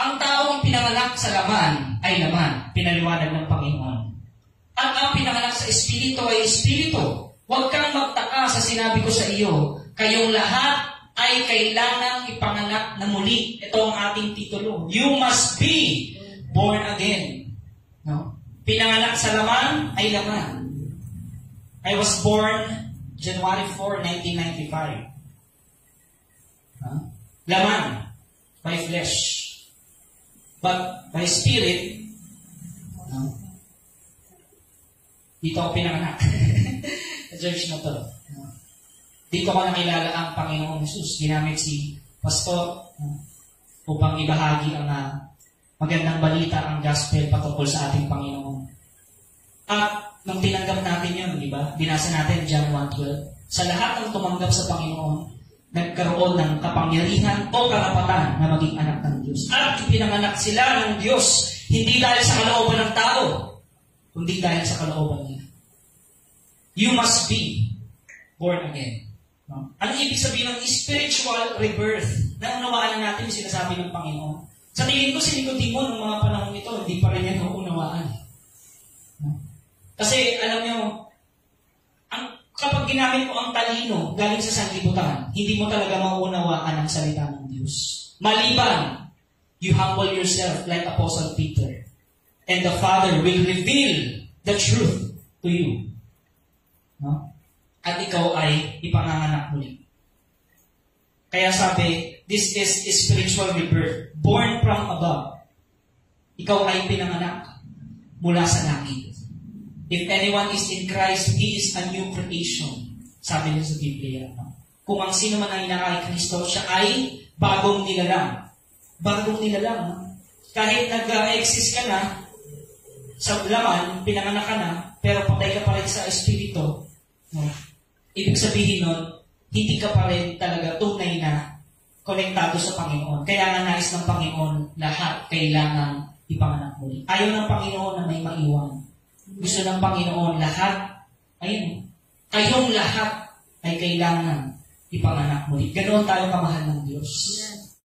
Ang taong pinanganak sa laman ay laman, pinaliwanag ng Panginoon. At ang pinanganak sa Espiritu ay Espiritu. Huwag kang magtaka sa sinabi ko sa iyo, kayong lahat ay kailangang ipanganak na muli. Ito ang ating titulo. You must be born again. No? Pinanganak sa laman ay laman. I was born January 4, 1995. Huh? Laman by flesh. But by spirit, no? dito ako pinanganak. Sa church na to. No? Dito ko nakilala ang Panginoong Jesus. Ginamit si Pastor no? upang ibahagi ang uh, magandang balita, ang gospel patungkol sa ating Panginoon. At nung tinanggap natin yun, di ba? Binasa natin John 1.12. Sa lahat ng tumanggap sa Panginoon, nagkaroon ng kapangyarihan o karapatan na maging anak ng Diyos. At ipinanganak sila ng Diyos, hindi dahil sa kalooban ng tao, kundi dahil sa kalooban niya. You must be born again. No? Ano ibig sabihin ng spiritual rebirth? Naunawaan natin yung sinasabi ng Panginoon. Sa tingin ko, si Nicodemo ng mga panahon ito, hindi pa rin yan naunawaan. No? Kasi, alam ang, kapag ginamit mo ang talino galing sa sanlibutan, hindi mo talaga mauunawaan ang salita ng Diyos. Maliban, you humble yourself like Apostle Peter. And the Father will reveal the truth to you. No? At ikaw ay ipanganganak muli. Kaya sabi, this is spiritual rebirth, born from above. Ikaw ay pinanganak mula sa langit. If anyone is in Christ, he is a new creation. Sabi niya sa Biblia. No? Kung ang sino man ay nakay Kristo, siya ay bagong nilalang. Bagong nilalang. Kahit nag-exist ka na, sa laman, pinanganak ka na, pero patay ka pa rin sa espiritu, no? ibig sabihin nun, hindi ka pa rin talaga tunay na konektado sa Panginoon. Kaya nga nais ng Panginoon, lahat kailangan ipanganak muli. Ayaw ng Panginoon na may maiwan. Gusto ng Panginoon lahat, ayun, kayong lahat ay kailangan ipanganak muli. Ganoon tayo kamahal ng Diyos.